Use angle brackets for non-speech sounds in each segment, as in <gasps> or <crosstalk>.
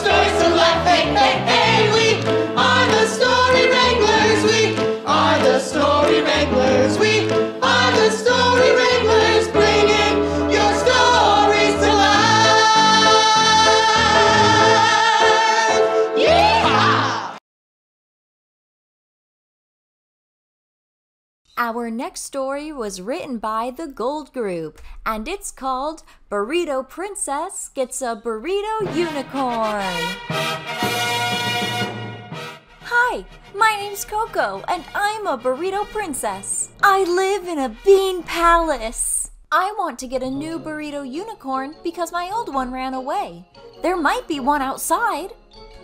stories of life. Hey, hey, hey. Our next story was written by the Gold Group, and it's called Burrito Princess Gets a Burrito Unicorn. Hi, my name's Coco, and I'm a burrito princess. I live in a bean palace. I want to get a new burrito unicorn because my old one ran away. There might be one outside.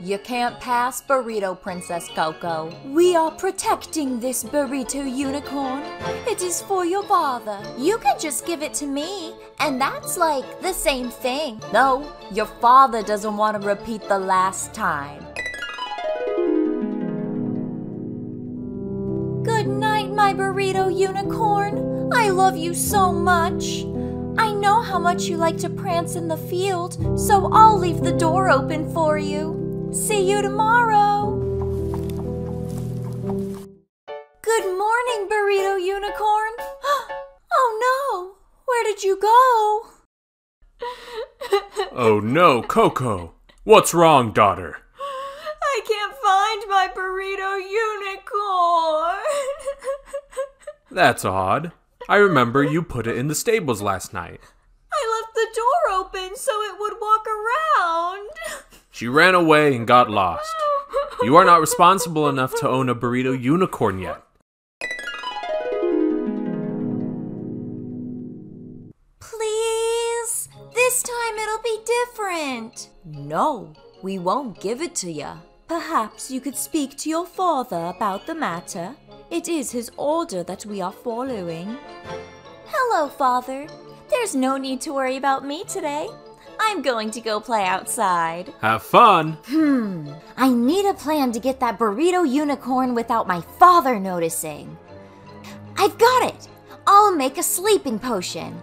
You can't pass Burrito Princess Coco. We are protecting this burrito unicorn. It is for your father. You can just give it to me, and that's like the same thing. No, your father doesn't want to repeat the last time. Good night, my burrito unicorn. I love you so much. I know how much you like to prance in the field, so I'll leave the door open for you. See you tomorrow. Good morning, Burrito Unicorn. <gasps> Oh no, where did you go? <laughs> Oh no, Coco. What's wrong, daughter? I can't find my burrito unicorn. <laughs> That's odd. I remember you put it in the stables last night. I left the door open so it would walk around. <laughs> She ran away and got lost. You are not responsible enough to own a burrito unicorn yet. Please, this time it'll be different. No, we won't give it to you. Perhaps you could speak to your father about the matter. It is his order that we are following. Hello, father. There's no need to worry about me today. I'm going to go play outside. Have fun! Hmm, I need a plan to get that burrito unicorn without my father noticing. I've got it! I'll make a sleeping potion.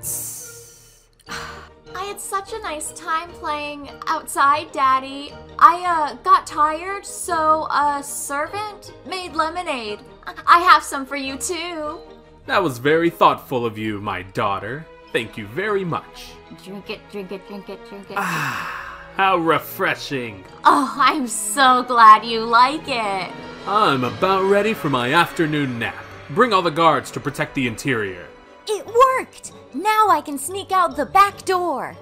<sighs> I had such a nice time playing outside, Daddy. I uh, got tired, so a servant made lemonade. I have some for you too. That was very thoughtful of you, my daughter. Thank you very much. Drink it, drink it, drink it, drink it. Ah, How refreshing! Oh, I'm so glad you like it. I'm about ready for my afternoon nap. Bring all the guards to protect the interior. It worked! Now I can sneak out the back door.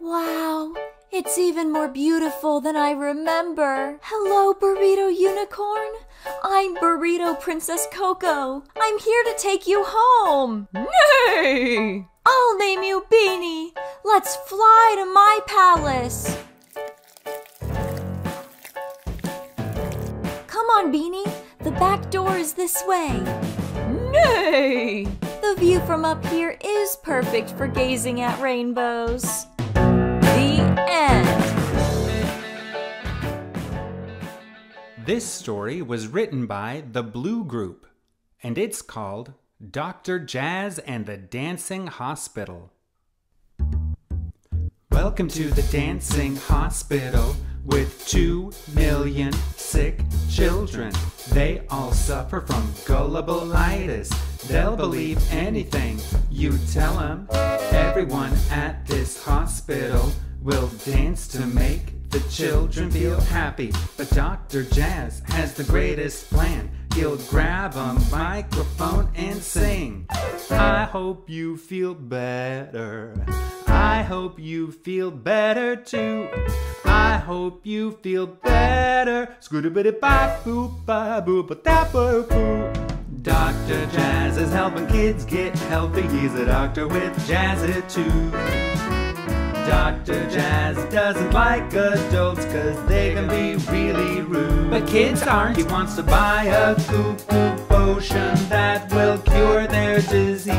Wow, it's even more beautiful than I remember. Hello, Burrito Unicorn. I'm Burrito Princess Coco. I'm here to take you home. Nay! I'll name you Beanie. Let's fly to my palace. Come on, Beanie. The back door is this way. Nay! The view from up here is perfect for gazing at rainbows. End. This story was written by the Blue Group, and it's called Dr. Jazz and the Dancing Hospital. Welcome to the Dancing Hospital with two million sick children. They all suffer from gullibilitis. They'll believe anything you tell them. Everyone at this hospital will dance to make the children feel happy. But Dr. Jazz has the greatest plan. He'll grab a microphone and sing. I hope you feel better. I hope you feel better too. I hope you feel better. Dr. Jazz is helping kids get healthy. He's a doctor with jazz attitude. Dr. Jazz doesn't like adults cause they can be really rude. But kids aren't. He wants to buy a goo goo potion that will cure their disease.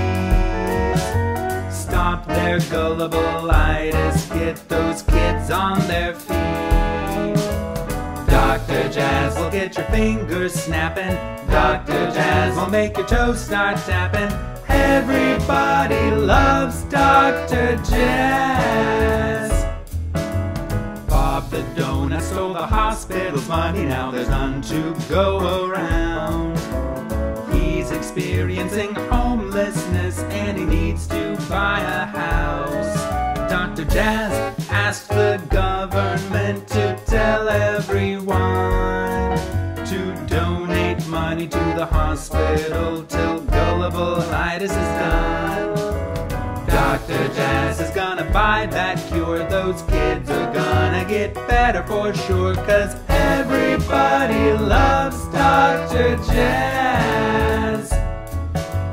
Stop their gullibilitis, get those kids on their feet. Dr. Jazz will get your fingers snapping. Dr. Jazz will make your toes start tapping. Everybody loves Dr. Jazz. Bob the donut stole the hospital's money. Now there's none to go around. He's experiencing homelessness and he needs to buy a house. Dr. Jazz asked the government to tell everyone to donate money to the hospital till gullible-itis is done. Dr. Jazz is gonna buy that cure. Those kids are gonna get better for sure. Cause everybody loves Dr. Jazz.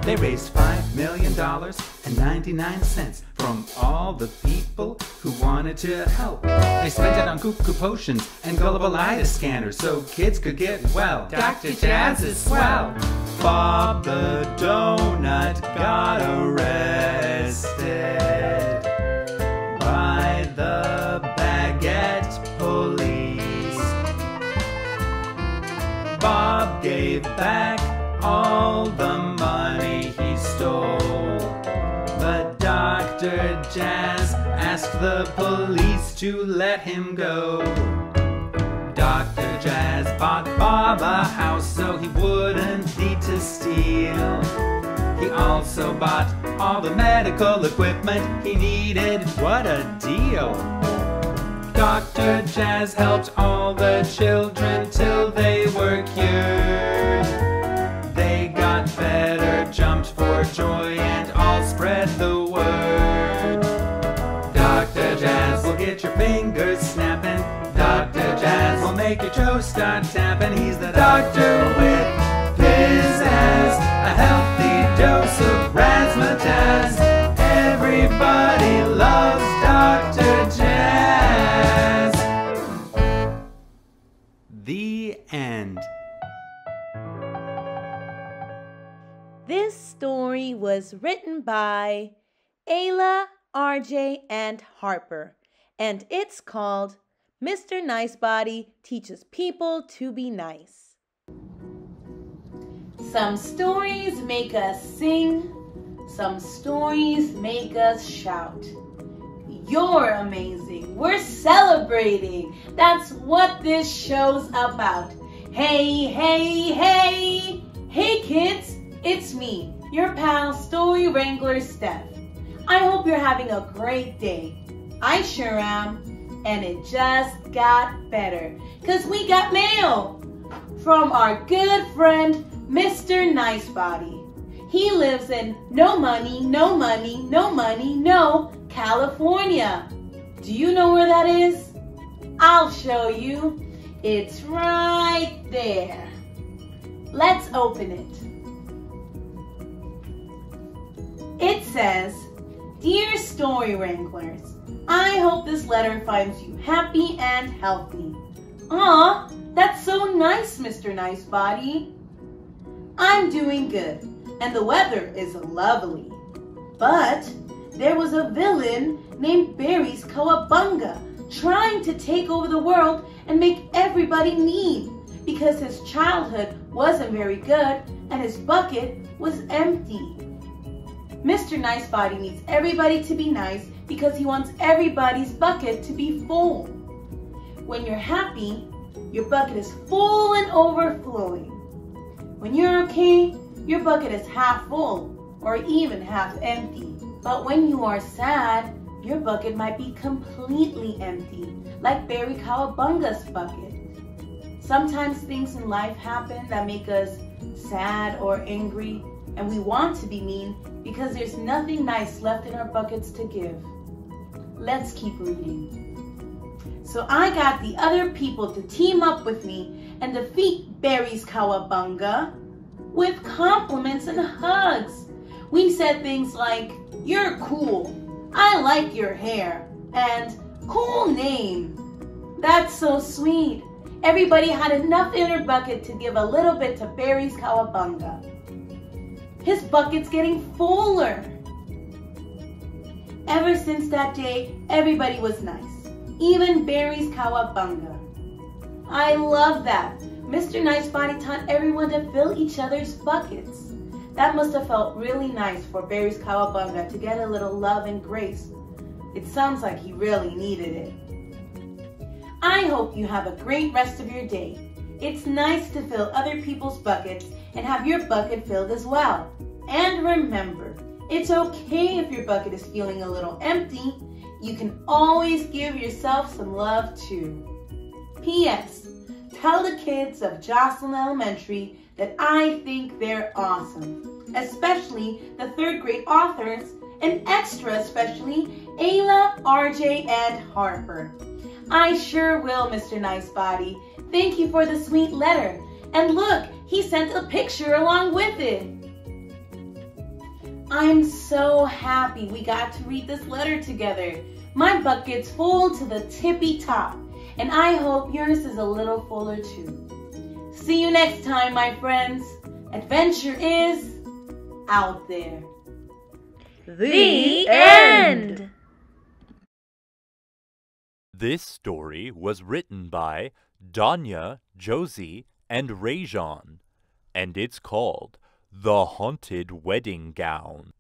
They raised $5 million and 99 cents from all the people who wanted to help. They spent it on cuckoo potions and gullible-itis scanners so kids could get well. Dr. Jazz is swell. Bob the Donut got arrested by the baguette police. Bob gave back all the Dr. Jazz asked the police to let him go. Dr. Jazz bought Bob a house so he wouldn't need to steal. He also bought all the medical equipment he needed. What a deal! Dr. Jazz helped all the children till they were cured. They got better, jumped for joy, and all spread make your toes start tapping. He's the doctor with pizzazz, a healthy dose of razzmatazz. Everybody loves Dr. Jazz. The end. This story was written by Aylah, RJ, and Harper, and it's called Mr. Nicebody Teaches People to Be Nice. Some stories make us sing, some stories make us shout. You're amazing. We're celebrating. That's what this show's about. Hey, hey, hey. Hey, kids. It's me, your pal, Story Wrangler Steph. I hope you're having a great day. I sure am. And it just got better. Because we got mail from our good friend, Mr. Nicebody. He lives in No Money, No Money, No Money, No, California. Do you know where that is? I'll show you. It's right there. Let's open it. It says, Dear Story Wranglers, I hope this letter finds you happy and healthy. Aw, that's so nice, Mr. Nicebody. I'm doing good, and the weather is lovely. But there was a villain named Barry's Kawabunga trying to take over the world and make everybody mean because his childhood wasn't very good and his bucket was empty. Mr. Nicebody needs everybody to be nice because he wants everybody's bucket to be full. When you're happy, your bucket is full and overflowing. When you're okay, your bucket is half full or even half empty. But when you are sad, your bucket might be completely empty, like Barry Kawabunga's bucket. Sometimes things in life happen that make us sad or angry, and we want to be mean because there's nothing nice left in our buckets to give. Let's keep reading. So I got the other people to team up with me and defeat Barry's Kawabunga with compliments and hugs. We said things like, You're cool, I like your hair, and cool name. That's so sweet. Everybody had enough in her bucket to give a little bit to Barry's Kawabunga. His bucket's getting fuller. Ever since that day, everybody was nice, even Barry's Kawabunga. I love that. Mr. Nice Nicebody taught everyone to fill each other's buckets. That must have felt really nice for Barry's Kawabunga to get a little love and grace. It sounds like he really needed it. I hope you have a great rest of your day. It's nice to fill other people's buckets and have your bucket filled as well. And remember, it's okay if your bucket is feeling a little empty. You can always give yourself some love too. P.S. Tell the kids of Joslin Elementary that I think they're awesome, especially the third grade authors, and extra especially Aylah, RJ, and Harper. I sure will, Mr. Nicebody. Thank you for the sweet letter. And look, he sent a picture along with it. I'm so happy we got to read this letter together. My bucket's full to the tippy top, and I hope yours is a little fuller too. See you next time, my friends. Adventure is out there. The end. This story was written by Dania, Josie, and Ray'Jhaune, and it's called The Haunted Wedding Gown.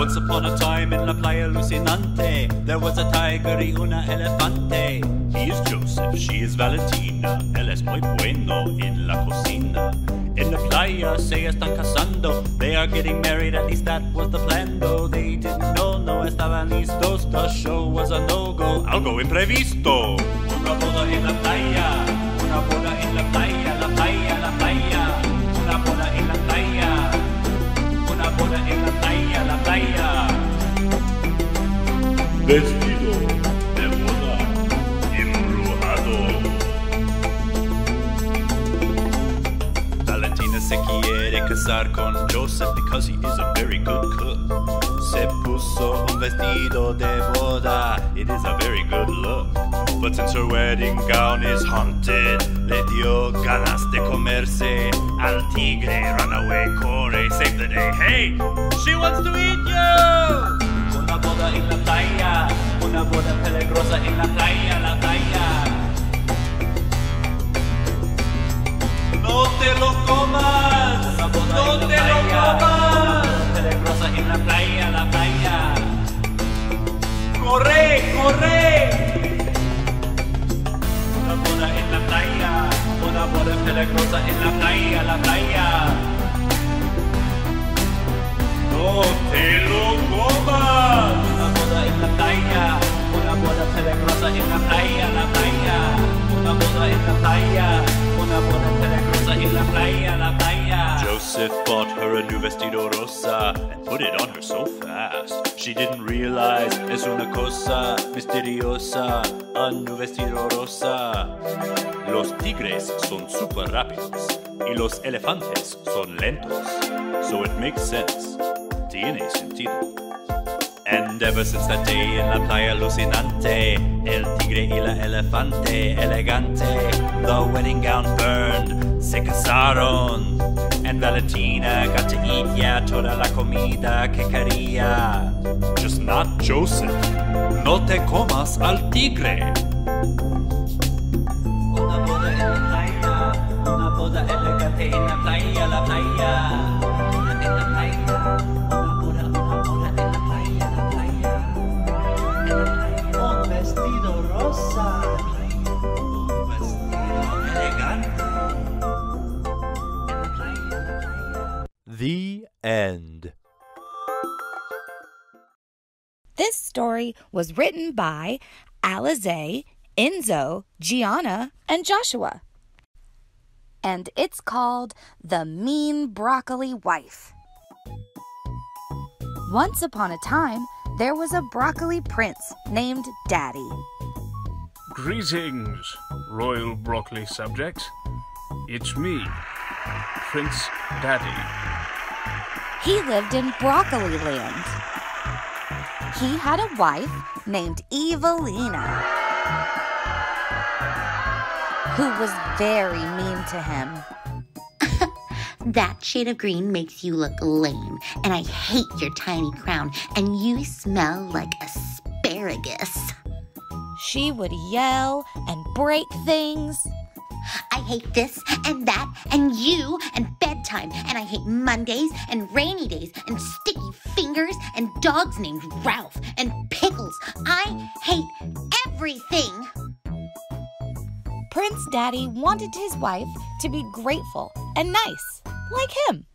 Once upon a time in La Playa Lucinante, there was a tiger y una elefante. He is Joseph, she is Valentina. Él es muy bueno en la cocina. In the playa se están casando. They are getting married, at least that was the plan. Though they didn't know, no estaban listos. The show was a no-go, algo imprevisto. Una boda en la playa, una boda en la playa, la playa, Vestido de boda embrujado. Valentina se quiere casar con Joseph because he is a very good cook. Se puso un vestido de boda, it is a very good look. But since her wedding gown is haunted, le dio ganas de comerse al tigre. Run away, corre, save the day. Hey, she wants to eat you! Una boda en la playa, una boda peligrosa en la playa, la playa. No te lo comas, no te lo comas. Peligrosa en la playa, la playa. Corre, corre. Una boda en la playa, una boda peligrosa en la playa, la playa. No te lo comas. Una boda en la playa, una boda peligrosa en la playa, la playa. Una boda en la playa, una boda peligrosa en la playa, la playa. Joseph bought her a new vestido rosa and put it on her so fast. She didn't realize es una cosa misteriosa, a new vestido rosa. Los tigres son super rápidos y los elefantes son lentos. So it makes sense. Tiene sentido. And ever since that day in la playa alucinante, el tigre y la elefante elegante, the wedding gown burned, se casaron. And Valentina got to eat, yeah, toda la comida que quería. Just not Joseph. No te comas al tigre. Una boda en la playa, una boda elegante en la playa, la playa. Story was written by Alize, Enzo, Gianna, and Joshua. And it's called The Mean Broccoli Wife. Once upon a time, there was a broccoli prince named Daddy. Greetings, royal broccoli subjects. It's me, Prince Daddy. He lived in Broccoli Land. He had a wife named Evelina who was very mean to him. <laughs> That shade of green makes you look lame, and I hate your tiny crown, and you smell like asparagus. She would yell and break things. I hate this and that and you and bedtime, and I hate Mondays and rainy days and sticky fingers and dogs named Ralph and pickles. I hate everything. Prince Daddy wanted his wife to be grateful and nice, like him.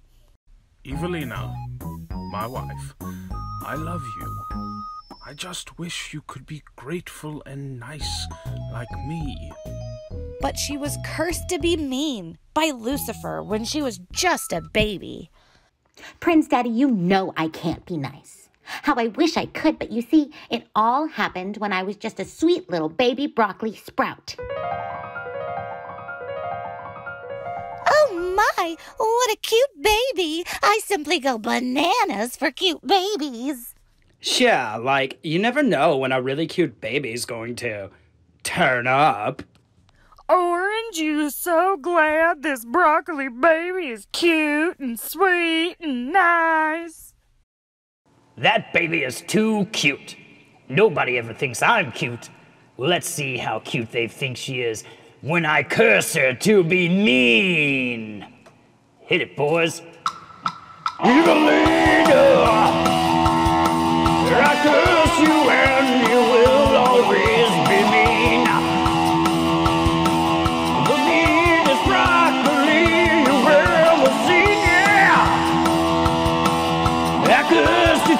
Evelina, my wife, I love you. I just wish you could be grateful and nice like me. But she was cursed to be mean by Lucifer when she was just a baby. Prince Daddy, you know I can't be nice. How I wish I could, but you see, it all happened when I was just a sweet little baby broccoli sprout. Oh my, what a cute baby! I simply go bananas for cute babies. Yeah, like, you never know when a really cute baby's going to turn up. Orange, you so glad this broccoli baby is cute and sweet and nice. That baby is too cute. Nobody ever thinks I'm cute. Let's see how cute they think she is when I curse her to be mean. Hit it, boys. Evelina!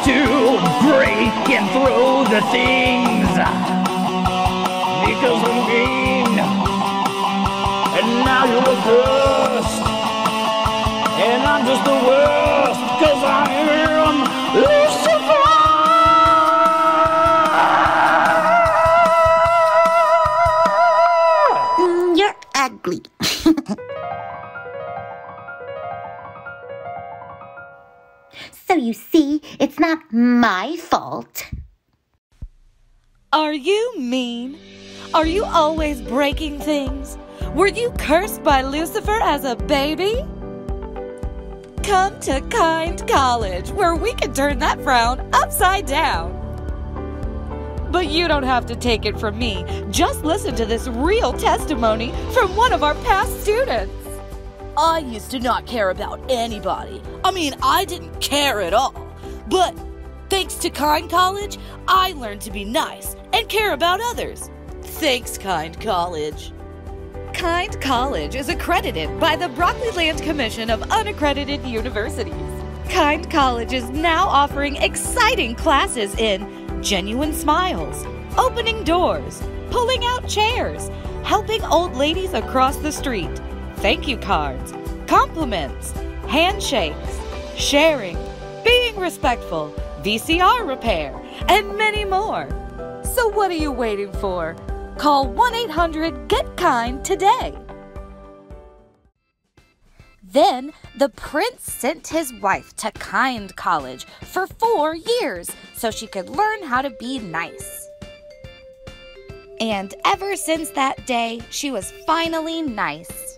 To break and throw the things because I'm mean. And now you're cursed. And I'm just the worst so you see, it's not my fault. Are you mean? Are you always breaking things? Were you cursed by Lucifer as a baby? Come to Kind College, where we can turn that frown upside down. But you don't have to take it from me. Just listen to this real testimony from one of our past students. I used to not care about anybody. I mean, I didn't care at all. But thanks to Kind College, I learned to be nice and care about others. Thanks, Kind College. Kind College is accredited by the Broccoli Land Commission of Unaccredited Universities. Kind College is now offering exciting classes in genuine smiles, opening doors, pulling out chairs, helping old ladies across the street, thank you cards, compliments, handshakes, sharing, being respectful, VCR repair, and many more. So, what are you waiting for? Call 1 800 GET KIND today. Then the prince sent his wife to Kind College for four years so she could learn how to be nice. And ever since that day, she was finally nice.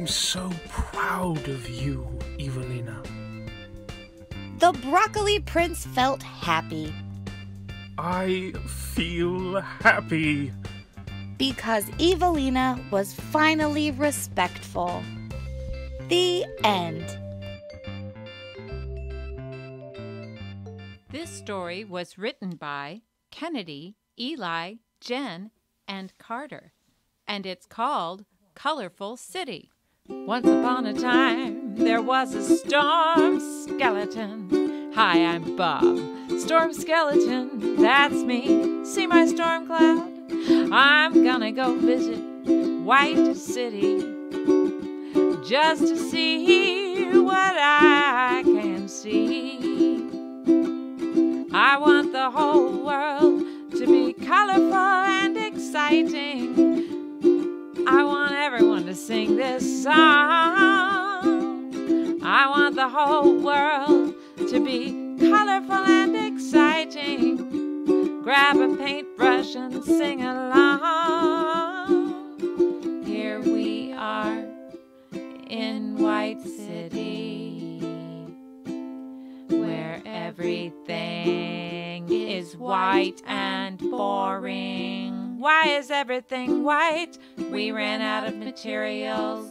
I'm so proud of you, Evelina. The broccoli prince felt happy I feel happy. because Evelina was finally respectful. The end. This story was written by Kennedy, Eli, Jen, and Carter, and it's called Colorful City. Once upon a time, there was a storm skeleton. Hi, I'm Bob. Storm skeleton, that's me. See my storm cloud? I'm gonna go visit White City just to see what I can see. I want the whole world to be colorful and exciting. This song. I want the whole world to be colorful and exciting. Grab a paintbrush and sing along. Here we are in White City, where everything is white and boring. Why is everything white? We ran out of materials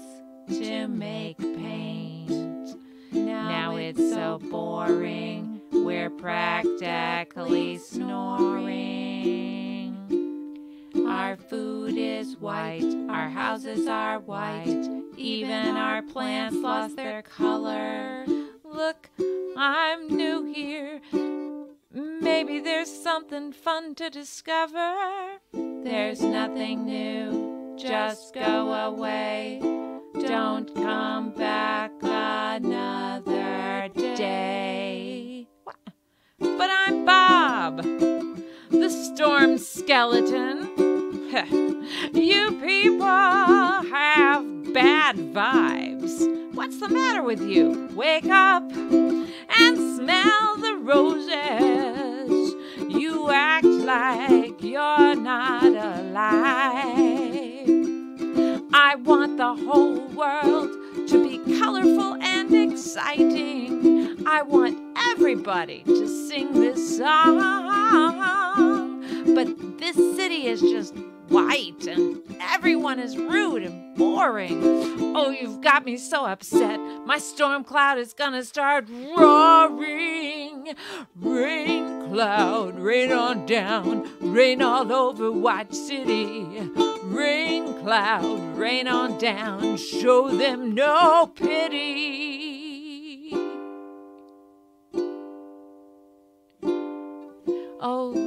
to make paint. Now it's so boring, we're practically snoring. Our food is white, our houses are white, even our plants lost their color. Look, I'm new here. Maybe there's something fun to discover. There's nothing new, just go away. Don't come back another day. But I'm Bob, the storm skeleton. <laughs> you people have bad vibes. What's the matter with you? Wake up and smell the roses. You act like you're not alive. I want the whole world to be colorful and exciting. I want everybody to sing this song. But this city is just white and everyone is rude and boring. Oh, you've got me so upset. My storm cloud is gonna start roaring. Rain cloud, rain on down, rain all over White City. Rain cloud, rain on down, show them no pity. Oh,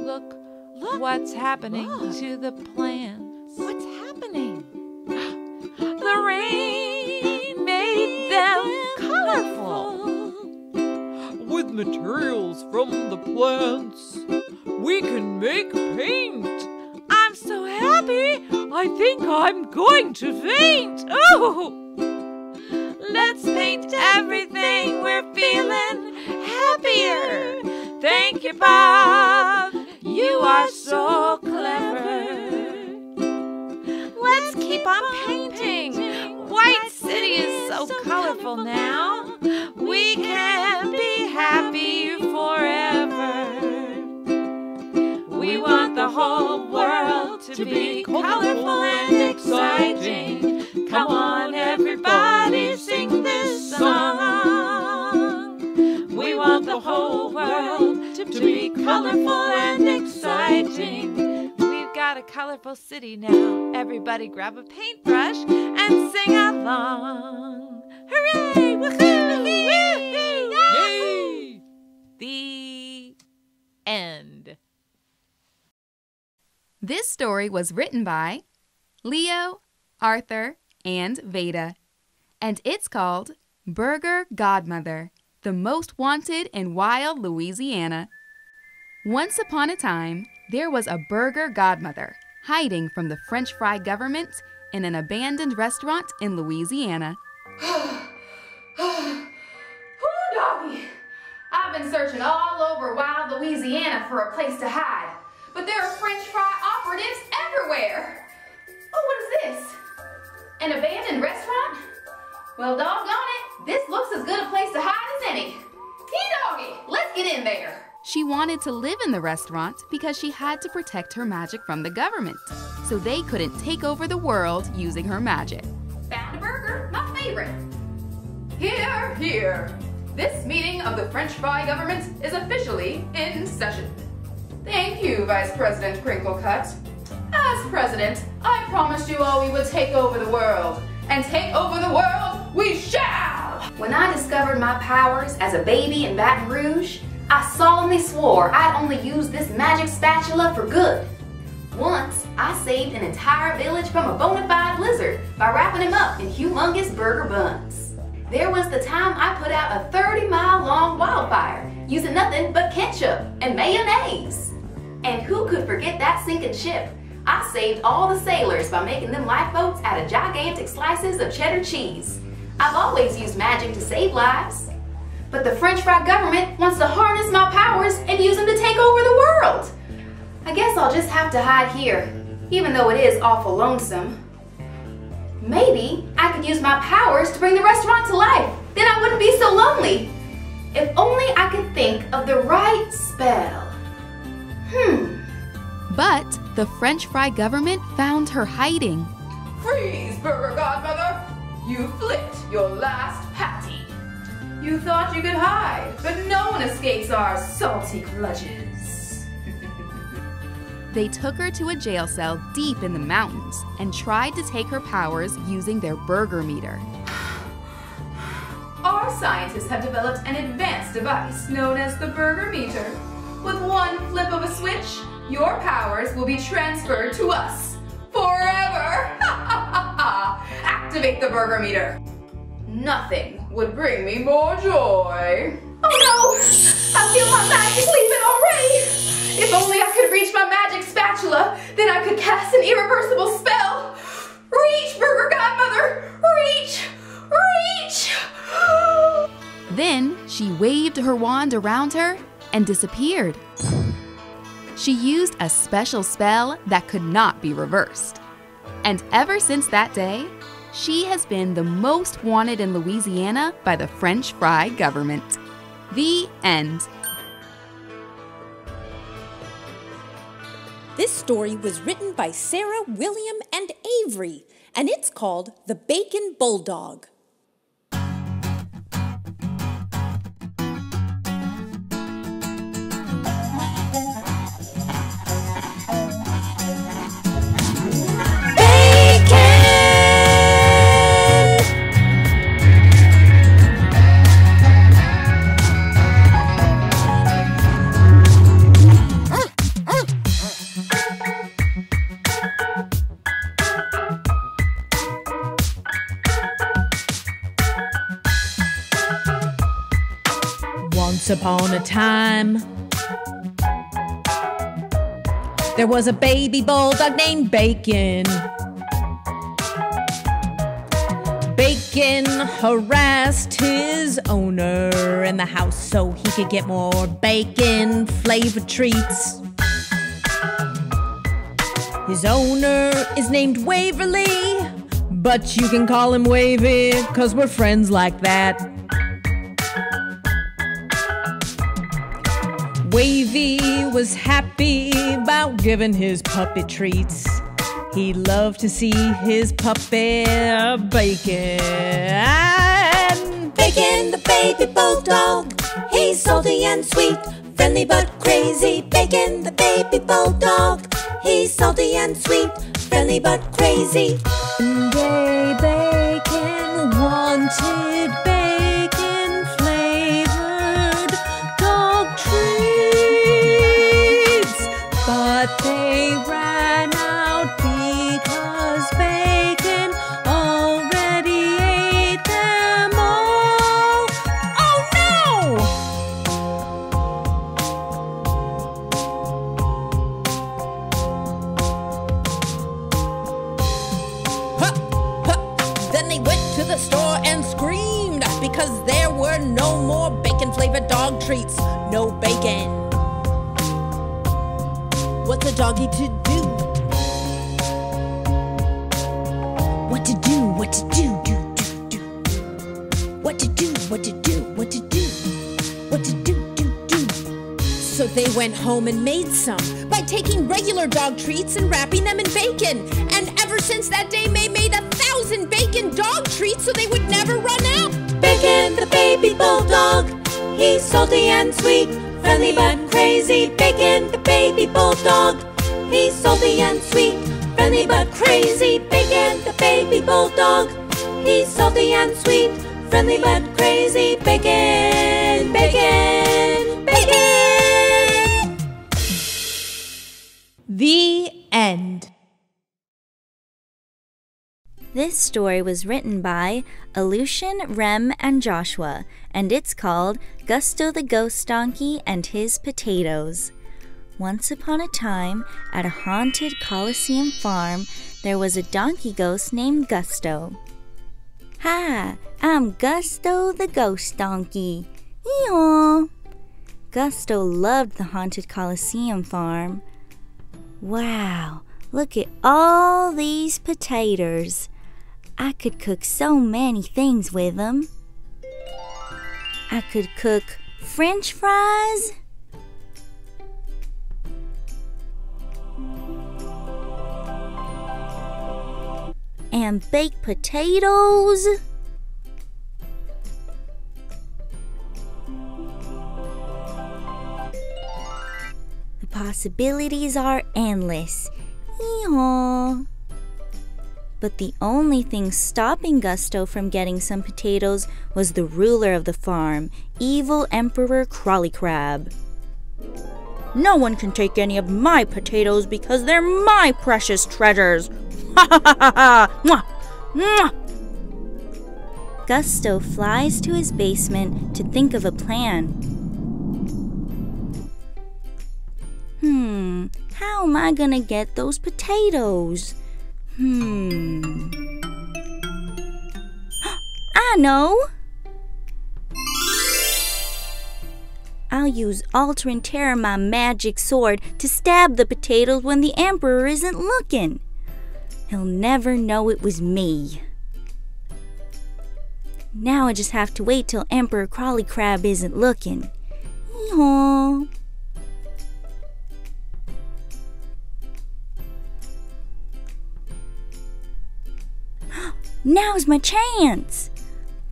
what's happening look. to the plants. What's happening? <gasps> The rain made them colorful. With materials from the plants, we can make paint. I'm so happy, I think I'm going to faint. Oh! Let's paint everything. We're feeling happier. Thank you, Bob. You are so clever. Let's keep on painting. White City is so colorful now. We can be happy forever. We want the whole world to be colorful and exciting. Come on, everybody, sing this song. We want the whole world to be colorful and exciting. We've got a colorful city now. Everybody grab a paintbrush and sing along. Hooray! Woohoo! Woohoo! Yay! The end. This story was written by Leo, Arthur, and Veda, and it's called Burger Godmother, the Most Wanted in Wild Louisiana. Once upon a time, there was a burger godmother hiding from the French fry government in an abandoned restaurant in Louisiana. <sighs> Ooh, doggy. I've been searching all over wild Louisiana for a place to hide, but there are French fry operatives everywhere. Oh, what is this? An abandoned restaurant? Well, doggone it, this looks as good a place to hide as any. Hey, doggy, let's get in there. She wanted to live in the restaurant because she had to protect her magic from the government, so they couldn't take over the world using her magic. Found a burger, my favorite. Here, here. This meeting of the French fry government is officially in session. Thank you, Vice President Crinklecut. As president, I promised you all we would take over the world. And take over the world we shall! When I discovered my powers as a baby in Baton Rouge, I solemnly swore I'd only use this magic spatula for good. Once, I saved an entire village from a bona fide blizzard by wrapping him up in humongous burger buns. There was the time I put out a 30 mile long wildfire using nothing but ketchup and mayonnaise. And who could forget that sinking ship? I saved all the sailors by making them lifeboats out of gigantic slices of cheddar cheese. I've always used magic to save lives. But the French fry government wants to harness my powers and use them to take over the world. I guess I'll just have to hide here, even though it is awful lonesome. Maybe I could use my powers to bring the restaurant to life. Then I wouldn't be so lonely. If only I could think of the right spell. Hmm. But the French fry government found her hiding. Freeze, Burger Godmother! You flipped your last patty. You thought you could hide, but no one escapes our salty clutches. They took her to a jail cell deep in the mountains and tried to take her powers using their burger meter. Our scientists have developed an advanced device known as the burger meter. With one flip of a switch, your powers will be transferred to us forever. Activate the burger meter. Nothing would bring me more joy. Oh no! I feel my magic leaving already! If only I could reach my magic spatula, then I could cast an irreversible spell. Reach, Burger Godmother! Reach! Reach! <gasps> Then she waved her wand around her and disappeared. She used a special spell that could not be reversed. And ever since that day, she has been the most wanted in Louisiana by the French Fry government. The end. This story was written by Sarah, William, and Avery, and it's called The Bacon Bulldog. Upon a time, there was a baby bulldog named Bacon. Bacon harassed his owner in the house so he could get more bacon flavored treats. His owner is named Waverly, but you can call him Wavy, cause we're friends like that. Wavy was happy about giving his puppy treats. He loved to see his puppy bacon. Bacon, the baby bulldog. He's salty and sweet, friendly but crazy. Bacon, the baby bulldog. He's salty and sweet, friendly but crazy. Bacon wanted What's a doggy to do? What to do? What to do? Do, do, do. What to do? What to do? What to do? What to do? Do, do. So they went home and made some by taking regular dog treats and wrapping them in bacon. And ever since that day, they made a thousand bacon dog treats so they would never run out. Bacon, the baby bulldog. He's salty and sweet, friendly but crazy. Bacon, the baby bulldog. He's salty and sweet, friendly but crazy. Bacon, the baby bulldog. He's salty and sweet, friendly but crazy. Bacon, bacon, bacon. The end. This story was written by Aleutian, Rem, and Joshua, and it's called Gusto the Ghost Donkey and His Potatoes. Once upon a time, at a haunted Colosseum farm, there was a donkey ghost named Gusto. Hi, I'm Gusto the Ghost Donkey. Eeyore. Gusto loved the haunted Colosseum farm. Wow, look at all these potatoes. I could cook so many things with them. I could cook french fries. And baked potatoes. The possibilities are endless. Eehaw. But the only thing stopping Gusto from getting some potatoes was the ruler of the farm, evil Emperor Crawly Crab. No one can take any of my potatoes because they're my precious treasures. <laughs> Ha ha ha ha! Mwah! Gusto flies to his basement to think of a plan. Hmm, how am I gonna get those potatoes? Hmm. <gasps> I know! I'll use Alter and Terror, my magic sword, to stab the potatoes when the Emperor isn't looking. He'll never know it was me. Now I just have to wait till Emperor Crawly Crab isn't looking. Yeehaw. Now's my chance!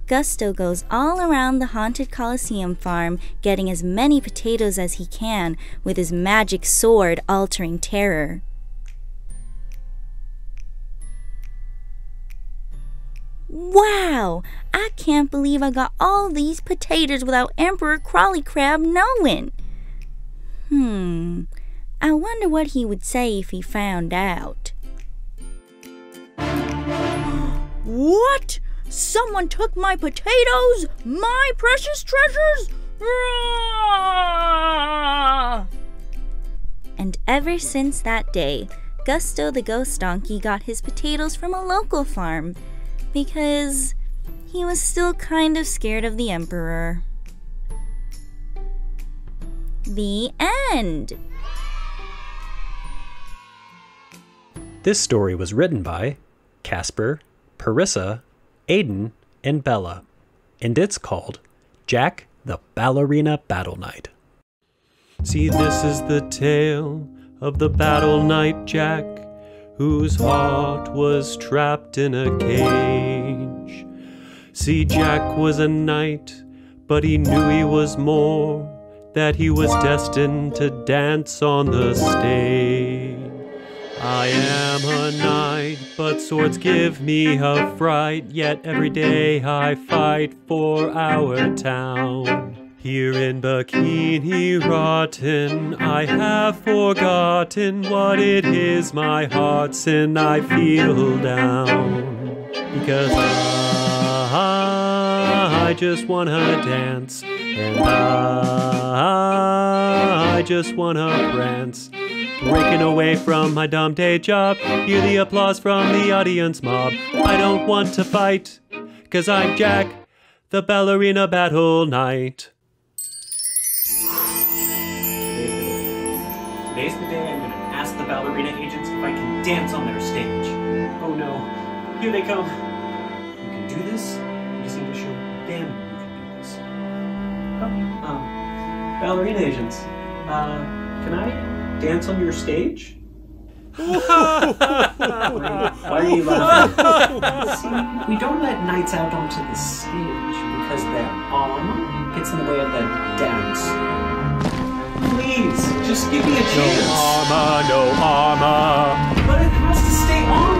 Gusto goes all around the haunted Coliseum farm, getting as many potatoes as he can with his magic sword altering terror. Wow! I can't believe I got all these potatoes without Emperor Crawly Crab knowing. Hmm. I wonder what he would say if he found out. What? Someone took my potatoes? My precious treasures? And ever since that day, Gusto the ghost donkey got his potatoes from a local farm because he was still kind of scared of the Emperor. The end. This story was written by Casper, Parissa, Aiden, and Bella, and it's called Jack the Ballerina Battle Knight. See, this is the tale of the battle knight Jack, whose heart was trapped in a cage. See, Jack was a knight, but he knew he was more, that he was destined to dance on the stage. I am a knight, but swords give me a fright, yet every day I fight for our town. Here in Bikini Rotten, I have forgotten what it is my heart's sin I feel down. Because I, I just wanna dance, and I, I just wanna prance. Breaking away from my dumb day job, hear the applause from the audience mob. I don't want to fight, cause I'm Jack, the ballerina battle knight. Today's the day I'm gonna ask the ballerina agents if I can dance on their stage. Oh no, here they come. You can do this, you just need to show them you can do this. Oh, um, ballerina agents, uh, can I dance on your stage? Why are you laughing? See, we don't let knights out onto the stage because their armor gets in the way of the dance. Please, just give me a chance. No armor, no armor. But it has to stay on.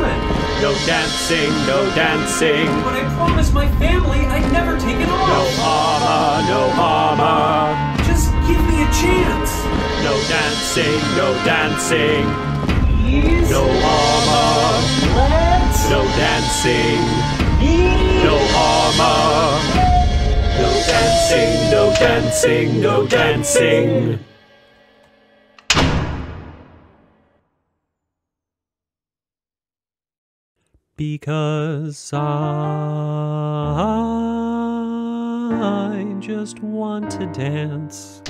No dancing, no dancing. But I promised my family I'd never take it off. No armor, no armor. Give me a chance. No dancing, no dancing. Please. No armor. Let's. No dancing. Please. No armor. No dancing, no dancing, no dancing. Because I just want to dance,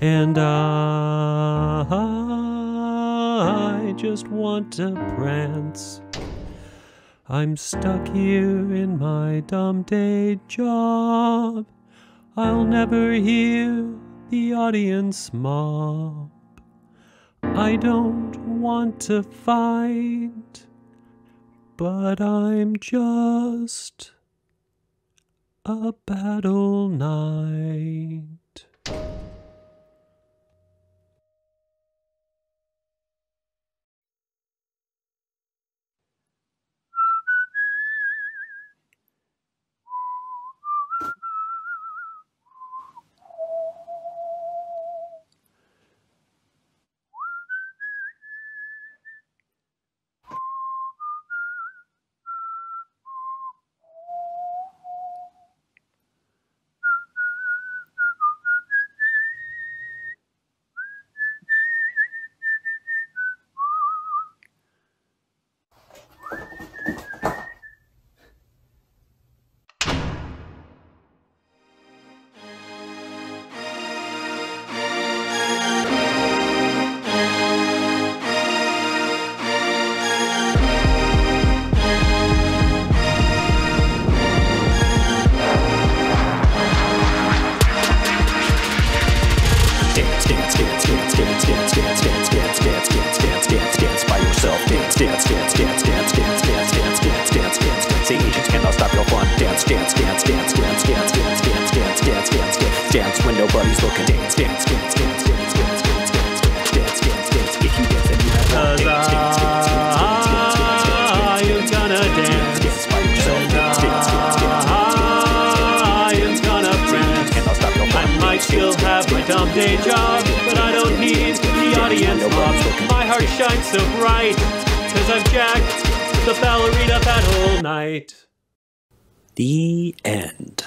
and I just want to prance. I'm stuck here in my dumb day job. I'll never hear the audience mob. I don't want to fight, but I'm just a battle knight. shine so bright. Cause I'm Jack, the ballerina that whole night. The end.